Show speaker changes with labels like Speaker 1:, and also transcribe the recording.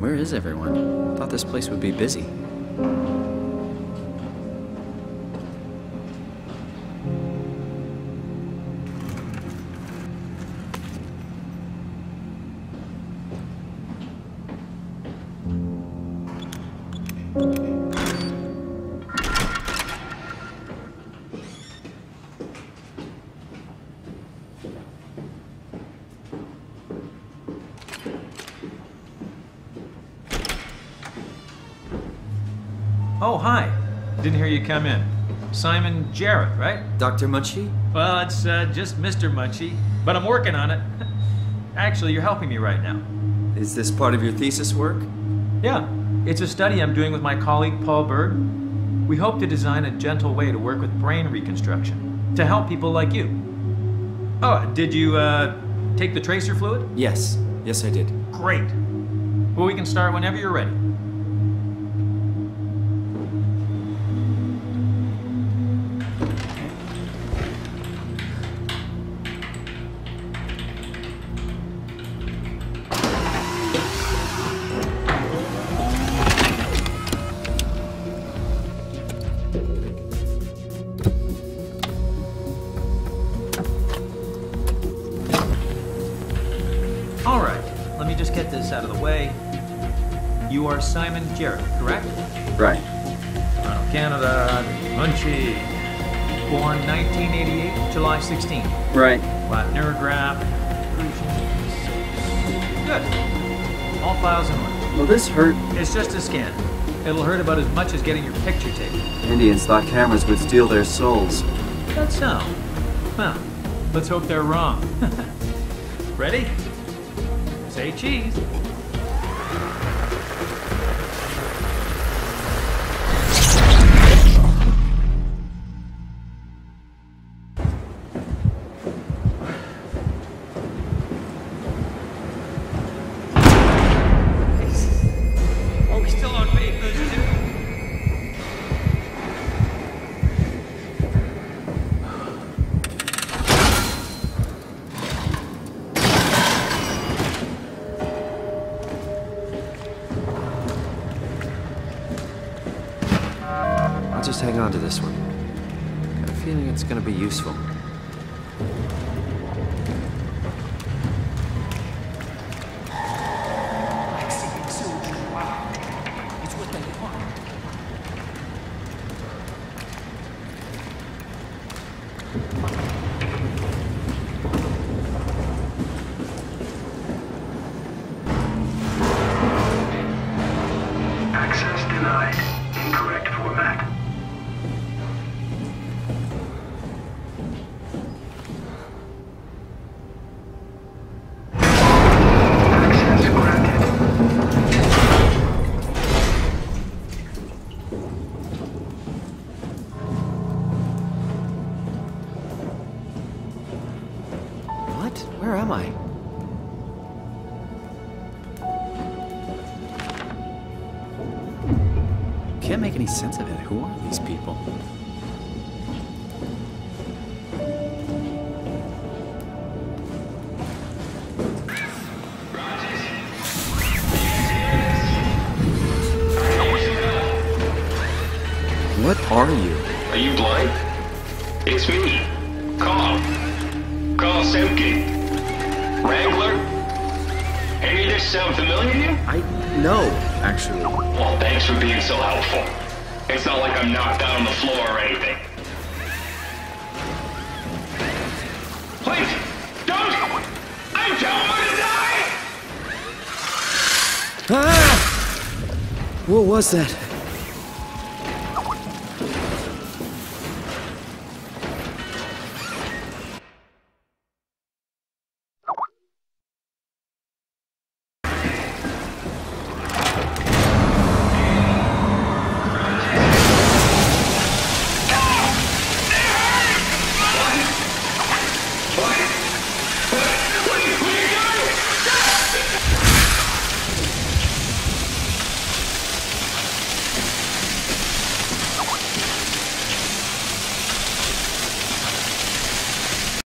Speaker 1: Where is everyone? Thought this place would be busy.
Speaker 2: Oh, hi. Didn't hear you come in. Simon Jarrett, right?
Speaker 1: Dr. Munshi?
Speaker 2: Well, it's uh, just Mr. Munshi, but I'm working on it. Actually, you're helping me right now.
Speaker 1: Is this part of your thesis work?
Speaker 2: Yeah, it's a study I'm doing with my colleague Paul Berg. We hope to design a gentle way to work with brain reconstruction to help people like you. Oh, did you uh, take the tracer fluid?
Speaker 1: Yes. Yes, I did.
Speaker 2: Great. Well, we can start whenever you're ready. Just get this out of the way. You are Simon Jarrett, correct?
Speaker 1: Right.
Speaker 2: Toronto, Canada, Munshi. Born 1988, July 16.
Speaker 1: Right.
Speaker 2: Flat neurograph. Good. All files in order.
Speaker 1: Well, this hurt.
Speaker 2: It's just a scan. It'll hurt about as much as getting your picture taken.
Speaker 1: Indians thought cameras would steal their souls.
Speaker 2: That's so. Well, let's hope they're wrong. Ready? Say cheese.
Speaker 1: I'll just hang on to this one. Got a feeling it's gonna be useful.
Speaker 3: Access
Speaker 1: Where am I? Can't make any sense of it. Who are these people? What are you?
Speaker 3: Are you blind? It's me. Carl. Carl Semken. Wrangler? Any of this sound familiar to you?
Speaker 1: I know, actually.
Speaker 3: Well, thanks for being so helpful. It's not like I'm knocked out on the floor or anything. Please, don't! I don't want to die!
Speaker 1: Ah! What was that?